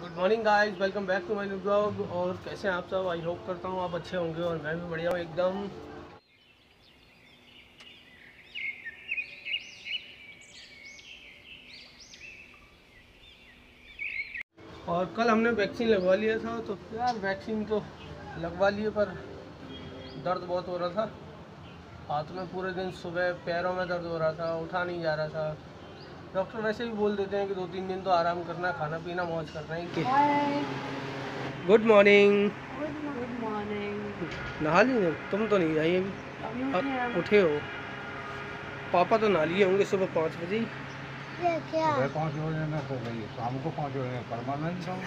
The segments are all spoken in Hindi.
Good morning guys welcome back to my new blog और कैसे हैं आप सब? आई होप करता हूँ आप अच्छे होंगे और मैं भी बढ़िया हूँ एकदम। और कल हमने वैक्सीन लगवा लिया था तो यार वैक्सीन तो लगवा लिए, पर दर्द बहुत हो रहा था। हाथ में पूरे दिन सुबह पैरों में दर्द हो रहा था, उठा नहीं जा रहा था। डॉक्टर वैसे भी बोल देते हैं कि दो तीन दिन तो आराम करना खाना पीना मौज करना है गुड मॉर्निंग गुड मॉर्निंग नहा ली तुम तो नहीं आई अभी? उठे हो पापा तो नहा लिए होंगे सुबह पाँच बजे। सुबह पाँच बजे में हो। गई शाम को पाँच बजे परमानेंट हूँ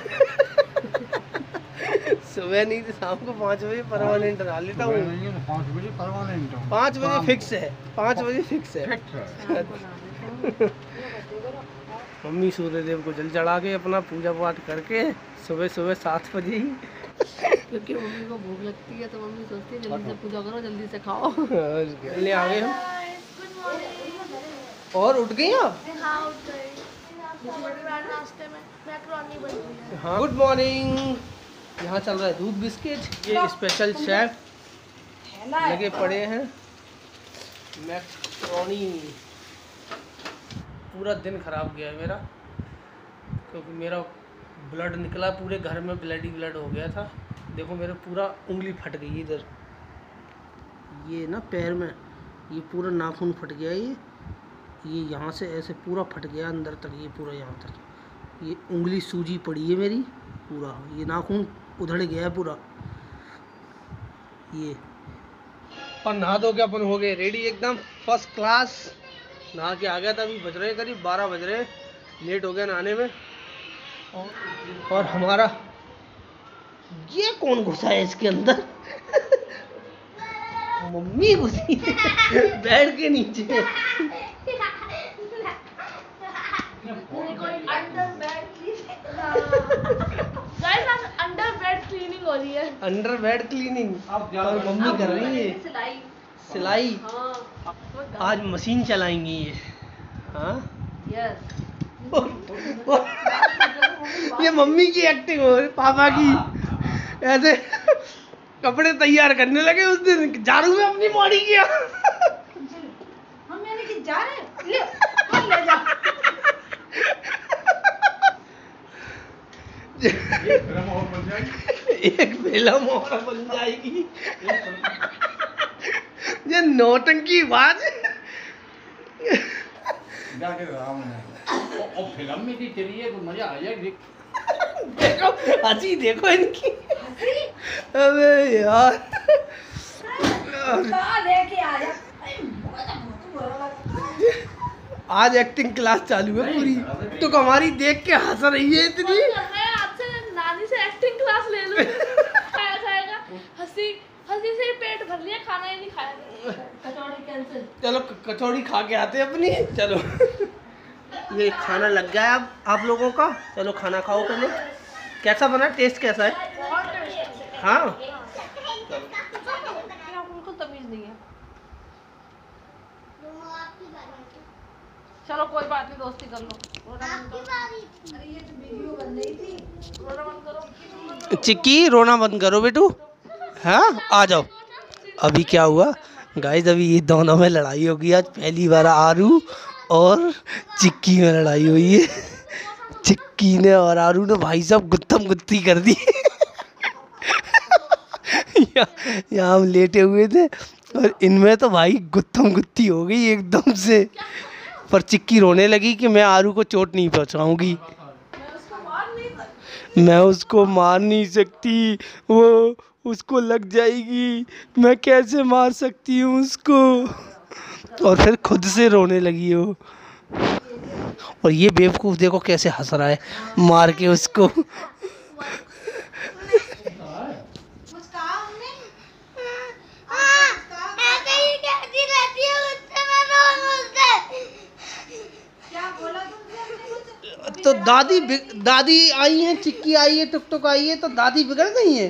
सुबह नहीं तो शाम को पाँच बजे परमानेंट नहा लेता हूँ। है तो पाँच बजे परमानेंट पाँच बजे फिक्स है। पाँच बजे फिक्स हैं। मम्मी सूर्यदेव को जल चढ़ा के अपना पूजा पाठ करके सुबह सुबह सात बजे ही। क्योंकि मम्मी को भूख लगती है तो मम्मी सोचती है जल्दी से पूजा करो जल्दी से खाओ। ले आ गए हम। और उठ गई आप? हाँ गुड मॉर्निंग यहाँ चल रहा है दूध बिस्किट। ये स्पेशल शेफ लगे पड़े हैं। मैक्रोनी। पूरा दिन खराब गया है मेरा, क्योंकि मेरा ब्लड निकला पूरे घर में ब्लड ही ब्लड हो गया था। देखो मेरा पूरा उंगली फट गई इधर। ये ना पैर में, ये पूरा नाखून फट गया ये। ये यहाँ से ऐसे पूरा फट गया, अंदर तक, ये पूरा यहाँ तक। ये उंगली सूजी पड़ी है मेरी, पूरा। ये नाखून उधड़ गया है पूरा। ये। और नहा के अपन हो गए रेडी एकदम फ़र्स्ट क्लास नहा के आ गया था अभी बज रहे करीब बारह बज रहे लेट हो गया नहाने में और, और हमारा ये कौन घुसा है इसके अंदर मम्मी घुसी है बेड के नीचे अंडर बेड क्लीनिंग हो रही है अंडर बेड क्लीनिंग और मम्मी कर रही है सिलाई। हाँ आज मशीन चलाएँगी ये। हाँ? ये मम्मी की एक्टिंग हो रही पापा की। ऐसे कपड़े तैयार करने लगे उस दिन। झाड़ू में अपनी बॉडी किया। हम मैंने कि जा रहे ले हम ले जा एक फ़िल्म और बन जाएगी एक फ़िल्म और बन जाएगी ये नौटंकी बाज जाके और- और फ़िल्म में की चलिए तो मज़ा आ जाएगी। देखो हँसी देखो इनकी। अबे यार। आज एक्टिंग क्लास चालू है पूरी। तो हमारी देख के हंस रही है इतनी आपसे नानी से एक्टिंग क्लास ले लूँ खाया खाएगा हँसी हँसी से ही पेट भर लिया खाना ही नहीं खाया। कचौड़ी कैंसिल चलो कचौड़ी खा के आते हैं अपनी। चलो। ये खाना लग गया है अब आप लोगों का। चलो खाना खाओ पहले। कैसा बना? टेस्ट कैसा है? हाँ। तमीज नहीं है। चलो कोई बात नहीं दोस्ती कर लो। रोना बंद करो। अरे ये तो वीडियो बन रही थी। रोना बंद करो। चिक्की रोना बंद करो बेटू। हाँ आ जाओ। अभी क्या हुआ? गाइस अभी ये दोनों में लड़ाई होगी। आज पहली बार आरू और चिक्की में लड़ाई हुई है। चिक्की ने और आरू ने भाई साहब गुत्थम गुत्ती कर दी। यहाँ हम लेटे हुए थे और इनमें तो भाई गुत्थम गुत्ती हो गई एकदम से। पर चिक्की रोने लगी कि मैं आरू को चोट नहीं पहुँचाऊँगी। मैं उसको मार नहीं सकती। वो उसको लग जाएगी, मैं कैसे मार सकती हूँ उसको? और फिर खुद से रोने लगी वो। और ये बेवकूफ़ देखो कैसे हंस रहा है, मार के उसको। तो दादी दादी आई है, चिक्की आई है टुक टुक आई है तो दादी बिगड़ गई है?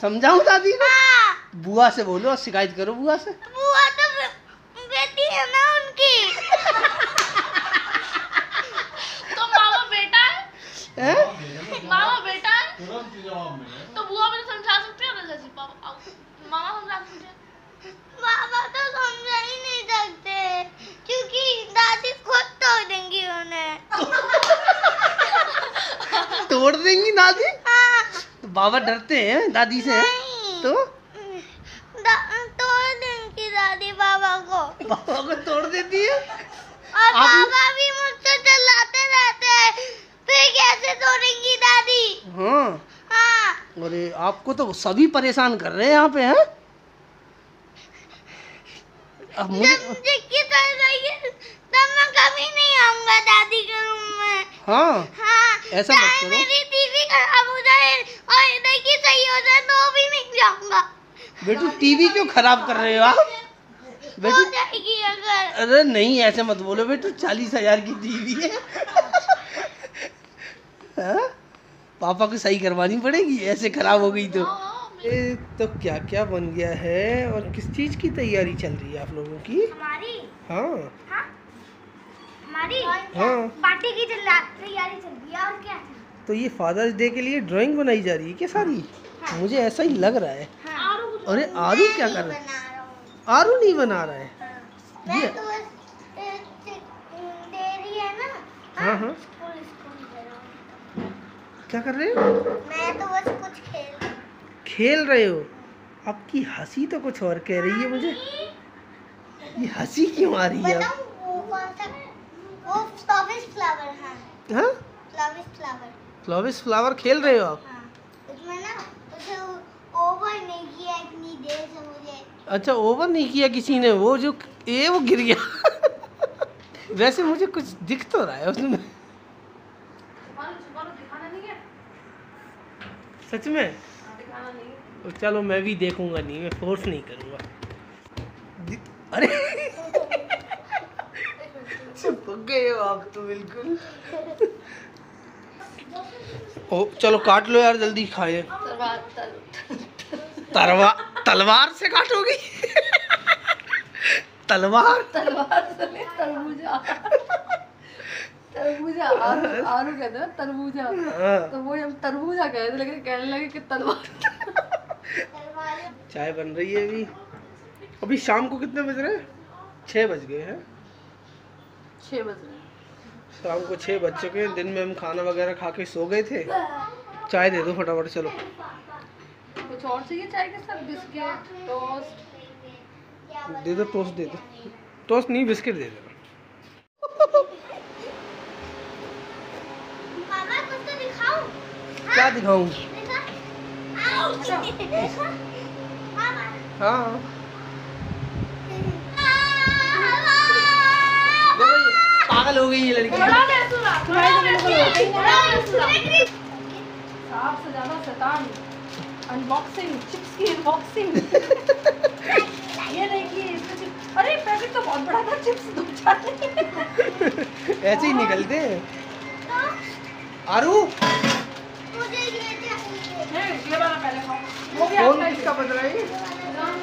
समझाऊं दादी को? हाँ। बुआ से बोलो और शिकायत करो बुआ से। बुआ तो बेटी है ना उनकी। तो मामा बेटा है? हैं? मामा बेटा है? तुरंत जवाब मिले तो बुआ मुझे समझा सकते हो ना जैसे पापा मामा समझा सकते हैं? बाबा तो समझा ही नहीं सकते क्योंकि दादी खुद तोड़ देंगी उन्हें। तोड़ देंगी दादी? बाबा डरते हैं दादी से? तो? दा- तोड़ देंगी दादी बाबा को। बाबा को तोड़ देती है? और आप- बाबा भी मुझसे चिल्लाते रहते हैं। फिर कैसे तोड़ेंगी दादी? हाँ। हाँ। अरे आपको तो सभी परेशान कर रहे हैं यहाँ पे हैं? अब मुझे तब मैं कभी नहीं आऊँगा दादी के रूम में। हाँ। हाँ। ऐसा मत करो। मेरी टीवी खराब हो जाए और की सही हो जाए तो भी नहीं जाऊँगा। बेटू टीवी क्यों खराब कर रहे हो आप? बेटू अरे नहीं ऐसे मत बोलो बेटू चालीस हज़ार की टीवी है। हाँ? पापा को सही करवानी पड़ेगी ऐसे खराब हो गई तो। ये तो क्या क्या बन गया है और किस चीज़ की तैयारी चल रही है आप लोगों की? हमारी? हाँ। हाँ? हमारी हाँ। पार्टी की तैयारी चल रही है और क्या तो ये फादर्स डे के लिए ड्राइंग बनाई जा रही है क्या सारी? मुझे ऐसा ही लग रहा है। हाँ। अरे आरू क्या कर रहा है? बना आरू नहीं बना रहा है। मैं ये- तो है ना? हाँ, हाँ। स्कूल स्कूल दे रहा हूँ। क्या कर रहे हो? मैं तो बस कुछ खेल खेल रहे हो? आपकी हँसी तो कुछ और कह रही है मुझे। ये हँसी क्यों आ रही है अब? बताऊँ वो कौन सा वो फ्लाविश फ्लावर हाँ। हाँ? फ्लावर फ्लाविस फ्लावर खेल रहे हो आप? हाँ। उसमें ना उसे ओवर नहीं किया इतनी देर से मुझे। अच्छा ओवर नहीं किया किसी ने? वो जो ये वो गिर गया। वैसे मुझे कुछ दिख तो रहा है उसमें। है सच में? हाँ, नहीं तो चलो मैं भी देखूँगा नहीं मैं फोर्स नहीं करूँगा। अरे! चिपक गए हो आप तो बिल्कुल। ओ चलो काट लो यार जल्दी खाए। तलवार तल तलवार तलवार से काटोगी? तलवार। तलवार से तरबूजा। तरबूजा आलू आलू कहते हैं तरबूजा। हाँ, तो वो हम तरबूजा कह रहे थे लेकिन कहने लगे कि तलवार। चाय बन रही है अभी। अभी शाम को कितने बज रहे हैं? छः बज गए हैं। छः बज रहे शाम को छः बज चुके हैं। दिन में हम खाना वगैरह खा के सो गए थे। चाय दे दो फटाफट चलो। कुछ और चाहिए चाय के साथ? Biscuit toast? दे दो टोस्ट दे दो। टोस्ट नहीं बिस्किट दे दो। मामा कुछ तो दिखाऊँ क्या दिखाऊँ? देखा मामा हाँ। पागल हो गई ये लड़की। बड़ा बेसुरा बड़ा बड़ा से ज़्यादा शैतान अनबॉक्सिंग चिप्स की अनबॉक्सिंग ये देखिए इसमें चिप्स अरे पैकेट तो बहुत बड़ा था चिप्स दो चार ऐसे ही निकलते हैं। आरू? मुझे ये चाहिए। ये वाला पहले खाओ। वो भी आपका किसका बज है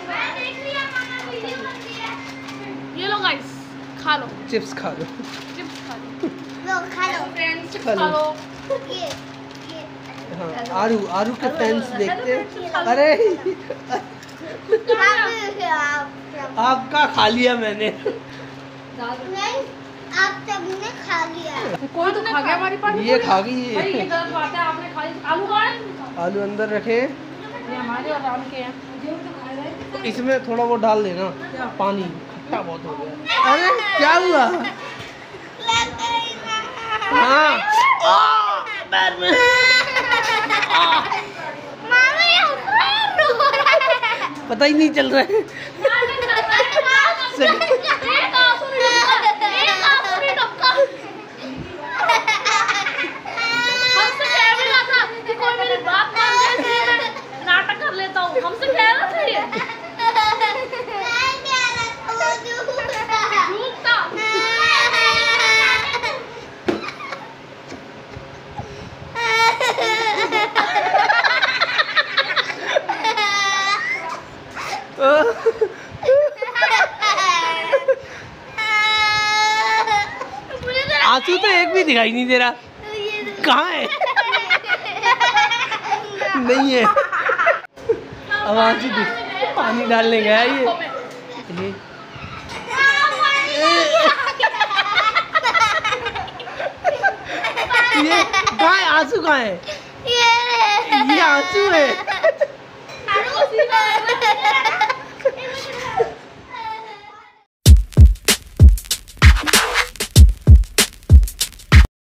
मैं देख लिया मामा वीडियो बन रही है ये लो गाइस खा लो। चिप्स खा लो। लो लो खा लो फ्रेंड्स चिप्स खा खा लो। लो ये ये हाँ आरू आरू के फैंस देखते हैं। अरे! आप आप आपका खा लिया मैंने? आप सबने खा लिया। कोई तो खा गया हमारी पानी ये खा गई। भाई ये ये गलत बात है आपने आलू कहाँ आलू अंदर रखे। हमारे और राम के हैं। इसमें थोड़ा वो डाल देना। पानी। खट्टा बहुत हो गया। अरे क्या हुआ? पता ही नहीं चल रहा है एक आँसू नहीं डूबता एक आँसू नहीं डूबता हमसे कह भी रहा था कि कोई मेरी बात मान ले इसलिए मैं नाटक कर लेता हूँ हमसे कह रहा था ये नहीं आँसू तो एक भी दिखाई नहीं दे रहा। ये तो- कहाँ है? नहीं है। अब आँसू दिख पानी डालने गया ये। ये। कहाँ है? आँसू कहाँ है? ये आँसू है?